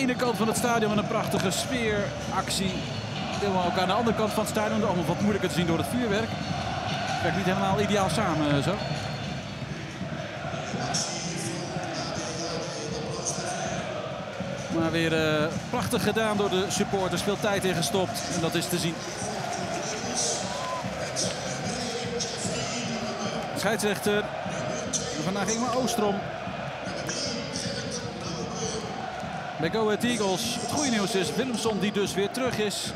ene kant van het stadion met een prachtige sfeeractie. Ook aan de andere kant van het stadion. Allemaal wat moeilijker te zien door het vuurwerk. Het werkt niet helemaal ideaal samen eh, zo. Maar weer eh, prachtig gedaan door de supporters. Veel tijd in gestopt. En dat is te zien. Scheidsrechter. Vandaag Ingmar Oostrom. Bij Go Ahead Eagles. Het goede nieuws is Willemson die dus weer terug is.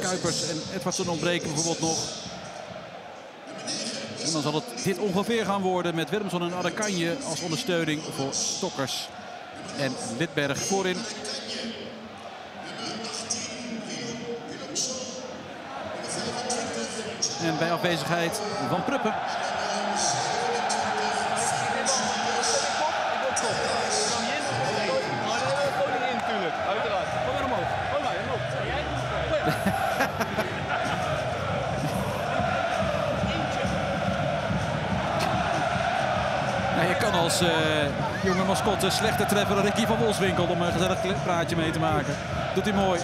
Kuipers en Edwardson ontbreken bijvoorbeeld nog. En dan zal het dit ongeveer gaan worden met Willemson en Adekanje als ondersteuning voor Stokkers en Lidberg voorin. En bij afwezigheid van Pruppen. Nou, je kan als eh, jonge mascotte slechter treffen dan Ricky van Wolfswinkel om een gezellig praatje mee te maken. Doet hij mooi.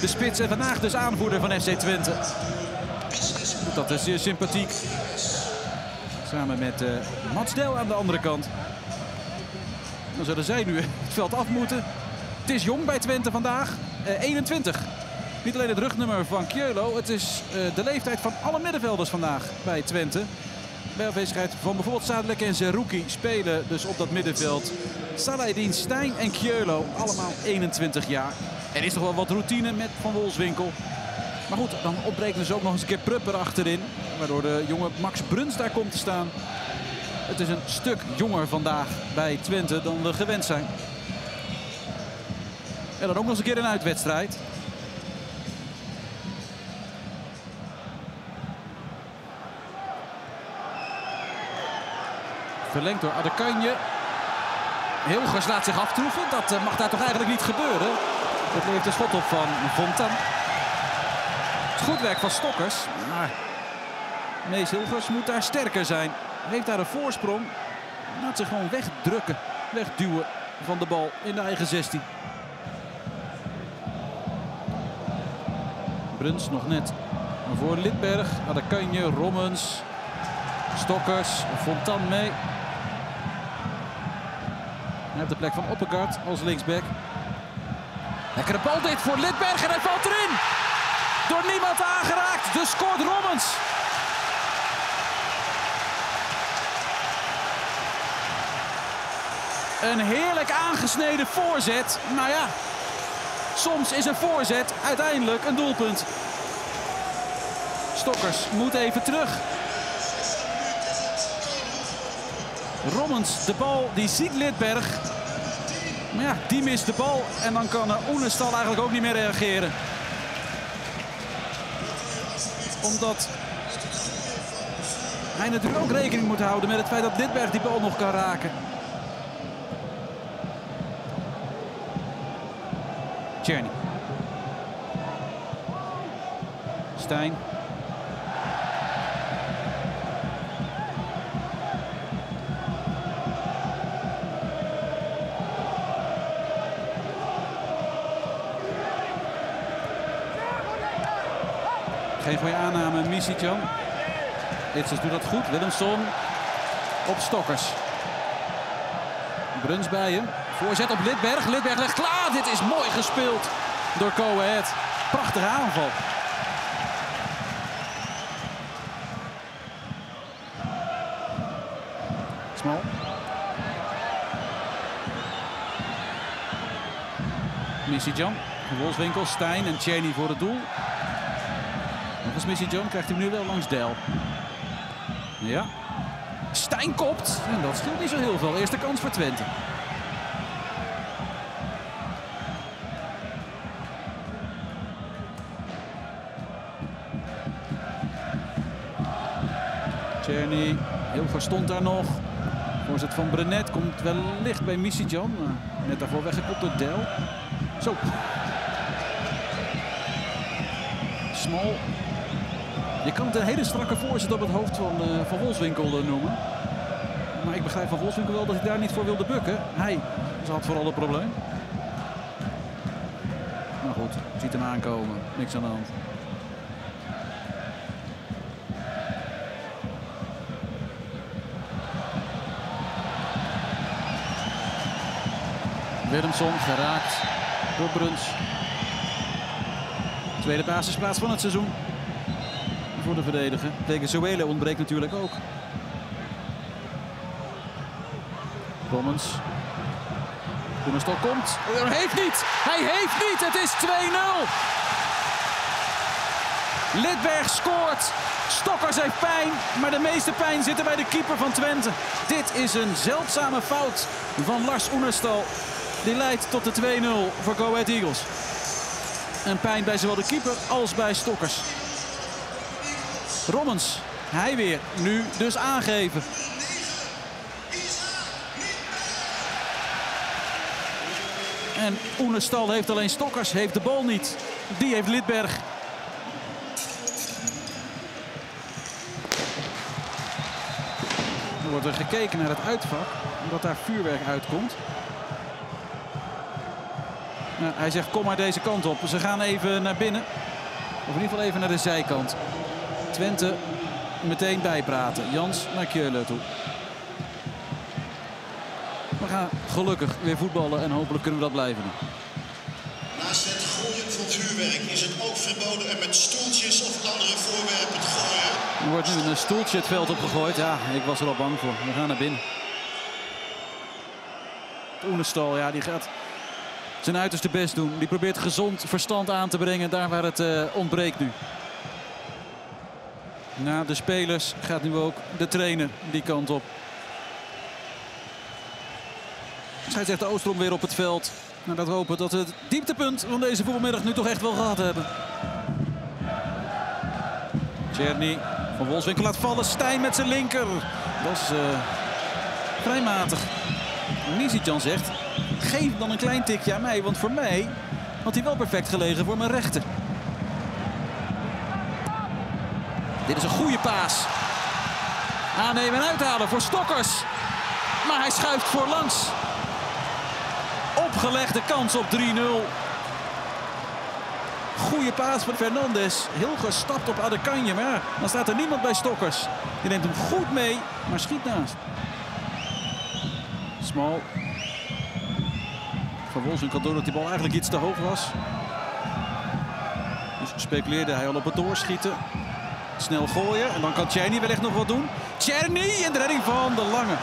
De spits en vandaag dus aanvoerder van FC Twente. Dat is zeer sympathiek. Samen met eh Mats aan de andere kant. Dan zullen zij nu het veld af moeten. Het is jong bij Twente vandaag. Eh, 21. Niet alleen het rugnummer van Keulo. Het is eh, de leeftijd van alle middenvelders vandaag bij Twente. Bij afwezigheid van bijvoorbeeld Sadelijk en Zerouki spelen dus op dat middenveld. Saladin, Stijn en Keulo, allemaal 21 jaar. Er is toch wel wat routine met Van Wolfswinkel. Maar goed, dan ontbreekt dus ook nog eens een keer Prupper achterin. Waardoor de jonge Max Bruns daar komt te staan. Het is een stuk jonger vandaag bij Twente dan we gewend zijn. En dan ook nog eens een keer een uitwedstrijd. Verlengd door Adekanje. Hilgers laat zich aftroeven. Dat eh, mag daar toch eigenlijk niet gebeuren. Dat levert een schot op van Fontan. Het goed werk van Stokkers. Maar Mees Hilgers moet daar sterker zijn. Heeft daar een voorsprong. Laat zich gewoon wegdrukken. Wegduwen van de bal in de eigen 16. Bruns nog net voor Lidberg. Adekanje, Rommens. Stokkers, Fontan mee. Heeft de plek van Oppegaard als linksback. Lekkere bal dit voor Lidberg en hij valt erin. Door niemand aangeraakt, dus scoort Rommens. Een heerlijk aangesneden voorzet. Maar ja, soms is een voorzet uiteindelijk een doelpunt. Stokkers moet even terug. Rommens, de bal, die ziet Lidberg. Maar ja, die mist de bal. En dan kan Oenestal eigenlijk ook niet meer reageren. Omdat hij natuurlijk ook rekening moet houden met het feit dat Lidberg die bal nog kan raken. Czerny. Stijn. Geen goede aanname, Misicjan. Itzes doet dat goed. Willemson op Stokkers. Bruns bij hem. Voorzet op Lidberg. Lidberg legt klaar. Dit is mooi gespeeld door Coët. Prachtige aanval. Smal. Misicjan. Wolfswinkel, Stijn en Cheney voor het doel. Eens Missy John krijgt hem nu wel langs Del. Ja. Stijn kopt. En dat scheelt niet zo heel veel. Eerste kans voor Twente. Czerny. Hilger stond daar nog. Voorzet van Brenet komt wellicht bij Missy John. Net daarvoor weggekopt door Del. Zo. Smal. Je kan het een hele strakke voorzet op het hoofd van, uh, van Wolfswinkel uh, noemen. Maar ik begrijp van Wolfswinkel wel dat hij daar niet voor wilde bukken. Hij had vooral het probleem. Maar goed, ziet hem aankomen. Niks aan de hand. Willemson geraakt door Bruns. Tweede basisplaats van het seizoen voor de verdediger. Tegen ontbreekt natuurlijk ook. Rommens. Koenerstal komt. Hij heeft niet! Hij heeft niet! Het is 2-0. Lidberg scoort. Stokkers heeft pijn, maar de meeste pijn zit er bij de keeper van Twente. Dit is een zeldzame fout van Lars Oenerstal. Die leidt tot de 2-0 voor Go Ahead Eagles. En pijn bij zowel de keeper als bij Stokkers. Rommens, hij weer. Nu dus aangeven. En Oenestal heeft alleen Stokkers, heeft de bal niet. Die heeft Lidberg. Er wordt er gekeken naar het uitvak, omdat daar vuurwerk uitkomt. Nou, hij zegt, kom maar deze kant op. Ze gaan even naar binnen. Of in ieder geval even naar de zijkant. Twente meteen bijpraten. Jans naar Keulen toe. We gaan gelukkig weer voetballen en hopelijk kunnen we dat blijven doen. Naast het gooien van vuurwerk is het ook verboden en met stoeltjes of andere voorwerpen te gooien. Er wordt nu een stoeltje het veld opgegooid. Ja, ik was er al bang voor. We gaan naar binnen. Oenestal, ja, die gaat zijn uiterste best doen. Die probeert gezond verstand aan te brengen daar waar het uh, ontbreekt nu. Na de spelers gaat nu ook de trainer die kant op. Zij zegt de Oostrom weer op het veld. Nou, dat hopen dat we het dieptepunt van deze voetbalmiddag nu toch echt wel gehad hebben. Czerny van Wolfswinkel laat vallen. Stijn met zijn linker. Dat is uh, vrij matig. Zegt, geef dan een klein tikje aan mij. Want voor mij had hij wel perfect gelegen voor mijn rechter. Dit is een goede paas. Aannemen en uithalen voor Stokkers. Maar hij schuift voorlangs. Opgelegde kans op 3-0. Goede paas van Fernandes. Heel gestapt op Adekanje. Maar dan staat er niemand bij Stokkers. Die neemt hem goed mee, maar schiet naast. Smal. Van Wolfswinkel door dat die bal eigenlijk iets te hoog was. Dus speculeerde hij al op het doorschieten. Snel gooien en dan kan Tjerny wellicht nog wat doen. Tjerny in de redding van de Lange.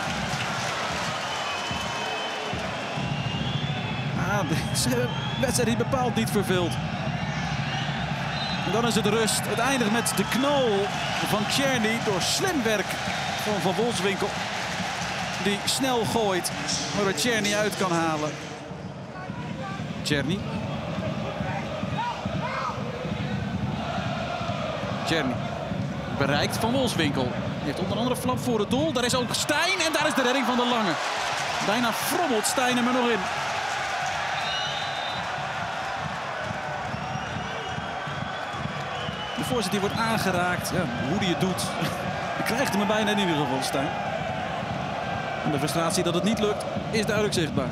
Ah, deze wedstrijd die bepaald niet vervuld. En dan is het rust. Het eindigt met de knal van Tjerny door slim werk van Van Wolfswinkel. Die snel gooit, waardoor Tjerny uit kan halen. Tjerny. Tjerny bereikt van Wolfswinkel. Heeft onder andere flap voor het doel. Daar is ook Stijn en daar is de redding van de Lange. Bijna frommelt Stijn hem er nog in. De voorzet die wordt aangeraakt. Ja, hoe die het doet. Je krijgt hem er bijna in ieder geval, Stijn. En de frustratie dat het niet lukt is duidelijk zichtbaar.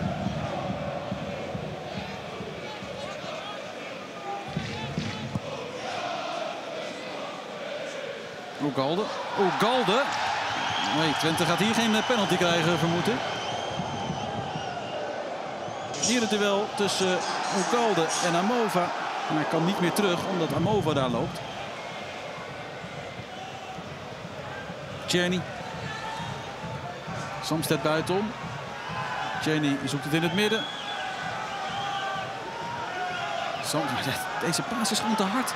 Oegalde. Oegalde. Nee, Twente gaat hier geen penalty krijgen, vermoed ik. Hier het duel tussen Oegalde en Amova. Maar hij kan niet meer terug, omdat Amova daar loopt. Czerny. Samsted buitenom. Czerny zoekt het in het midden. Deze paas is gewoon te hard.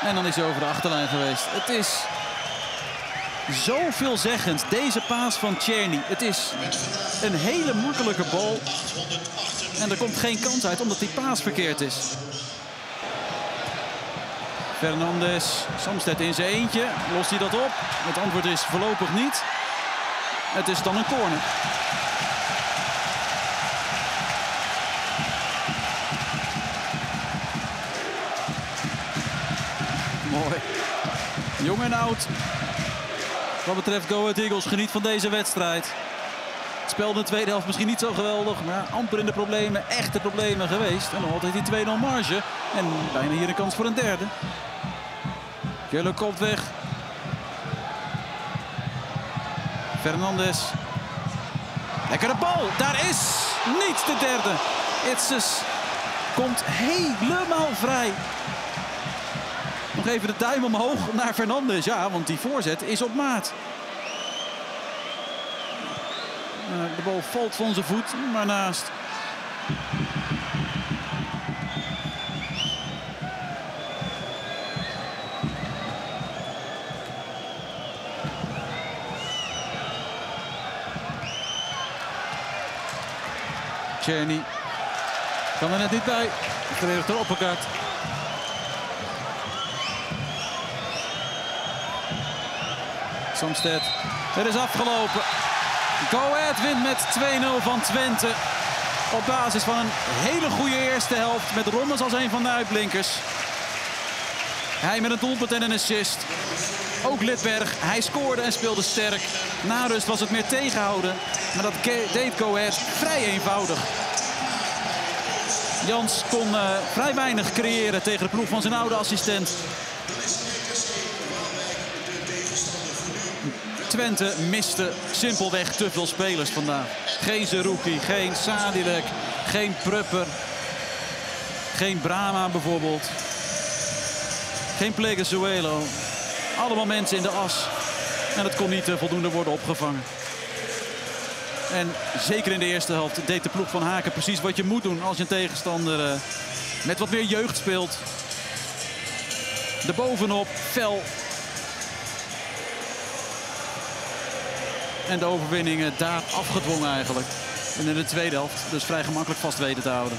En dan is hij over de achterlijn geweest. Het is zo veelzeggend, deze paas van Czerny. Het is een hele makkelijke bal. En er komt geen kans uit omdat die paas verkeerd is. Fernandes, Samsted in zijn eentje. Lost hij dat op? Het antwoord is voorlopig niet. Het is dan een corner. Mooi. Jong en oud. Wat betreft Go Ahead Eagles, geniet van deze wedstrijd. Het spel in de tweede helft misschien niet zo geweldig. Maar amper in de problemen, echte problemen geweest. En nog altijd die 2-0 marge. En bijna hier een kans voor een derde. Keulen komt weg. Fernandes. Lekkere bal. Daar is niet de derde. Itzes komt helemaal vrij. Even de duim omhoog naar Fernandes. Ja, want die voorzet is op maat. Uh, de bal valt van zijn voet, maar naast. Czerny kan er net niet bij. Verenigd er opperkaart. Het is afgelopen. Go Ahead wint met 2-0 van Twente. Op basis van een hele goede eerste helft. Met Rommels als een van de uitblinkers. Hij met een doelpunt en een assist. Ook Lidberg. Hij scoorde en speelde sterk. Na rust was het meer tegenhouden. Maar dat deed Go vrij eenvoudig. Jans kon uh, vrij weinig creëren tegen de ploeg van zijn oude assistent. Twente miste simpelweg te veel spelers vandaag. Geen Zerouki, geen Sadilek, geen Prupper. Geen Brama bijvoorbeeld. Geen Plegezuelo. Allemaal mensen in de as. En dat kon niet voldoende worden opgevangen. En zeker in de eerste helft deed de ploeg van Haken precies wat je moet doen als je een tegenstander uh, met wat meer jeugd speelt. De bovenop, fel. En de overwinningen daar afgedwongen eigenlijk. En in de tweede helft dus vrij gemakkelijk vast weten te houden.